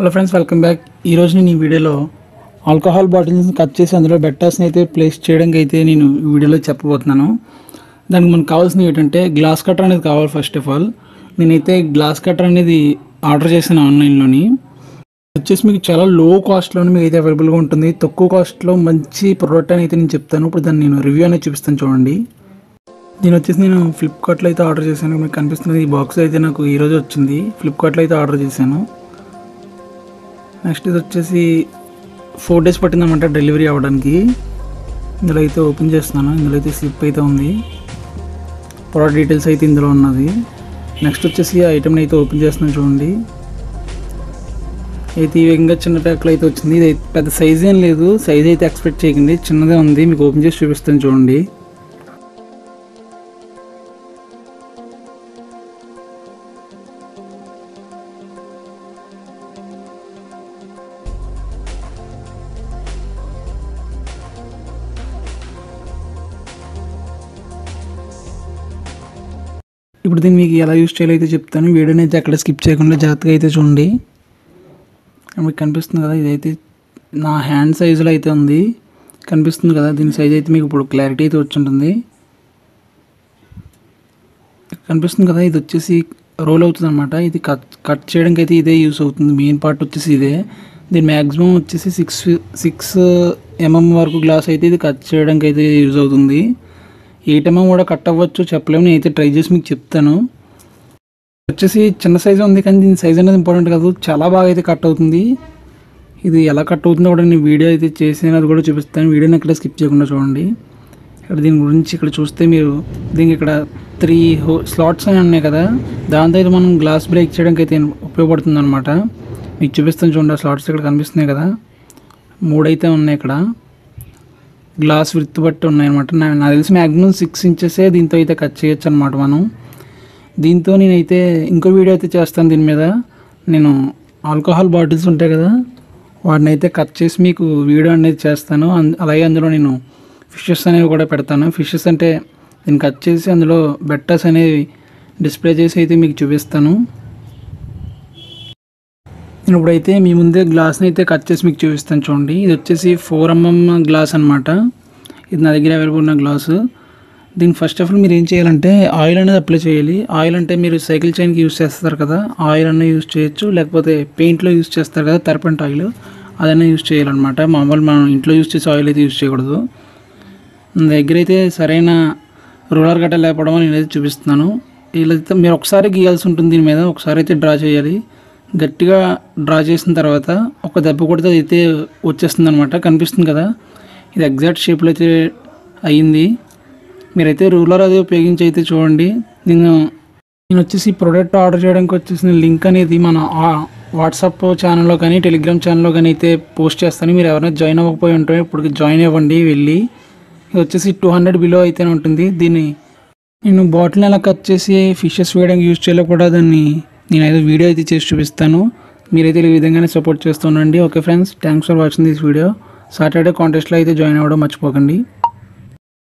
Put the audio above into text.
Hello friends welcome back ఈరోజు నేను ఈ వీడియోలో ఆల్కహాల్ బాటిల్స్ని కట్ చేసి అందులో బెట్టర్స్ని అయితే ప్లేస్ చేయడానికి అయితే నేను ఈ వీడియోలో చెప్పబోతున్నాను. దానికి మనకు కావాల్సినవి ఏంటంటే గ్లాస్ కట్టర్ అనేది కావాలి ఫస్ట్ ఆఫ్ ఆల్ నేనైతే గ్లాస్ కట్టర్ అనేది ఆర్డర్ చేశాను ఆన్లైన్లోని వచ్చేసి మీకు చాలా లో కాస్ట్లోనే మీకు అయితే అవైలబుల్గా ఉంటుంది. తక్కువ కాస్ట్లో మంచి ప్రోడక్ట్ అని అయితే నేను చెప్తాను. ఇప్పుడు దాన్ని నేను రివ్యూ అనేది చూపిస్తాను చూడండి. దీని వచ్చేసి నేను ఫ్లిప్కార్ట్లో అయితే ఆర్డర్ చేశాను. మీకు కనిపిస్తుంది ఈ బాక్స్ అయితే నాకు ఈరోజు వచ్చింది. ఫ్లిప్కార్ట్లో అయితే ఆర్డర్ చేశాను. నెక్స్ట్ ఇది వచ్చేసి ఫోర్ డేస్ పట్టిందన్నమాట డెలివరీ అవ్వడానికి. ఇందులో అయితే ఓపెన్ చేస్తున్నాను. ఇందులో అయితే స్లిప్ అయితే ఉంది. ప్రోడక్ట్ డీటెయిల్స్ అయితే ఇందులో ఉన్నది. నెక్స్ట్ వచ్చేసి ఈ ఐటెంని అయితే ఓపెన్ చేస్తున్నాను చూడండి. అయితే ఈ విధంగా చిన్న ప్యాక్లో అయితే వచ్చింది. ఇది అయితే పెద్ద సైజ్ ఏం లేదు. సైజ్ అయితే ఎక్స్పెక్ట్ చేయకండి. చిన్నదే ఉంది. మీకు ఓపెన్ చేసి చూపిస్తాను చూడండి. ఇప్పుడు దీన్ని మీకు ఎలా యూస్ చేయాలో అయితే చెప్తాను. వీడియోని అయితే అక్కడ స్కిప్ చేయకుండా జాగ్రత్తగా అయితే చూడండి. మీకు కనిపిస్తుంది కదా ఇదైతే నా హ్యాండ్ సైజులో అయితే ఉంది. కనిపిస్తుంది కదా దీని సైజ్ అయితే మీకు ఇప్పుడు క్లారిటీ అయితే వచ్చి ఉంటుంది కనిపిస్తుంది కదా ఇది వచ్చేసి రోల్ అవుతుంది అనమాట ఇది కట్ కట్ చేయడానికి అయితే ఇదే యూస్ అవుతుంది. మెయిన్ పార్ట్ వచ్చేసి ఇదే. దీని మ్యాక్సిమం వచ్చేసి సిక్స్ సిక్స్ ఎంఎం వరకు గ్లాస్ అయితే ఇది కట్ చేయడానికి అయితే యూజ్ అవుతుంది. ఏ టైమో కూడా కట్ అవ్వచ్చు చెప్పలేము. నేను అయితే ట్రై చేసి మీకు చెప్తాను. వచ్చేసి చిన్న సైజు ఉంది కానీ దీని సైజ్ అనేది ఇంపార్టెంట్ కాదు. చాలా బాగా అయితే కట్ అవుతుంది. ఇది ఎలా కట్ అవుతుందో కూడా నేను వీడియో అయితే చేసినది కూడా చూపిస్తాను. వీడియోని ఇక్కడ స్కిప్ చేయకుండా చూడండి. ఇక్కడ దీని గురించి ఇక్కడ చూస్తే మీరు దీనికి ఇక్కడ త్రీ హో స్లాట్స్ అని ఉన్నాయి కదా. దాంతో అయితే మనం గ్లాస్ బ్రేక్ చేయడానికి అయితే ఉపయోగపడుతుంది అనమాట మీకు చూపిస్తాను చూడండి ఆ స్లాట్స్ ఇక్కడ కనిపిస్తున్నాయి కదా. మూడైతే ఉన్నాయి ఇక్కడ. గ్లాస్ విత్ బట్టి ఉన్నాయన్నమాట. నాకు తెలిసి మ్యాక్సిమం సిక్స్ ఇంచెసే దీంతో అయితే కట్ చేయొచ్చు అనమాట మనం. దీంతో నేనైతే ఇంకో వీడియో అయితే చేస్తాను దీని మీద. నేను ఆల్కహాల్ బాటిల్స్ ఉంటాయి కదా వాటిని అయితే కట్ చేసి మీకు వీడియో అనేది చేస్తాను. అలాగే అందులో నేను ఫిషెస్ అనేవి కూడా పెడతాను. ఫిషెస్ అంటే నేను కట్ చేసి అందులో బెట్టర్స్ అనేవి డిస్ప్లే చేసి అయితే మీకు చూపిస్తాను. ఇప్పుడైతే మీ ముందే గ్లాస్ని అయితే కట్ చేసి మీకు చూపిస్తాను చూడండి. ఇది వచ్చేసి ఫోర్ ఎంఎం గ్లాస్ అనమాట ఇది నా దగ్గర అవైలబుల్ ఉన్న గ్లాసు. దీన్ని ఫస్ట్ ఆఫ్ ఆల్ మీరు ఏం చేయాలంటే ఆయిల్ అనేది అప్లై చేయాలి. ఆయిల్ అంటే మీరు సైకిల్ చైన్కి యూస్ చేస్తారు కదా ఆయిల్ అన్న యూస్ చేయొచ్చు. లేకపోతే పెయింట్లో యూస్ చేస్తారు కదా తర్పెంట్ ఆయిల్ అదైనా యూస్ చేయాలన్నమాట. మామూలు మనం ఇంట్లో యూస్ చేసే ఆయిల్ అయితే యూస్ చేయకూడదు. నా దగ్గర అయితే సరైన రూలర్ గట్ట లేకపోవడం నేను నేనైతే చూపిస్తున్నాను. ఇలా మీరు ఒకసారి గీయాల్సి ఉంటుంది దీని మీద. ఒకసారి అయితే డ్రా చేయాలి. గట్టిగా డ్రా చేసిన తర్వాత ఒక దెబ్బ కొడితే అది అయితే వచ్చేస్తుంది అనమాట కనిపిస్తుంది కదా? ఇది ఎగ్జాక్ట్ షేప్లో అయితే అయ్యింది మీరైతే రూలర్ అది ఉపయోగించి అయితే చూడండి. నేను నేను వచ్చేసి ప్రోడక్ట్ ఆర్డర్ చేయడానికి వచ్చేసిన లింక్ అనేది మన వాట్సాప్ ఛానల్లో కానీ టెలిగ్రామ్ ఛానల్లో కానీ అయితే పోస్ట్ చేస్తాను. మీరు ఎవరైనా జాయిన్ అవ్వకపోయి ఉంటే ఇప్పుడు జాయిన్ అవ్వండి వెళ్ళి. ఇది వచ్చేసి టూ హండ్రెడ్ బిలో అయితేనే ఉంటుంది. దీన్ని నేను బాటిల్ని ఎలా కట్ చేసి ఫిషెస్ వేయడానికి యూజ్ చేయాలో కూడా దాన్ని నేనైతే వీడియో అయితే చేసి చూపిస్తాను. మీరైతే ఈ విధంగానే support చేస్తుండండి okay friends thanks for watching this video Saturday కాంటెస్ట్లో అయితే జాయిన్ అవ్వడం మర్చిపోకండి.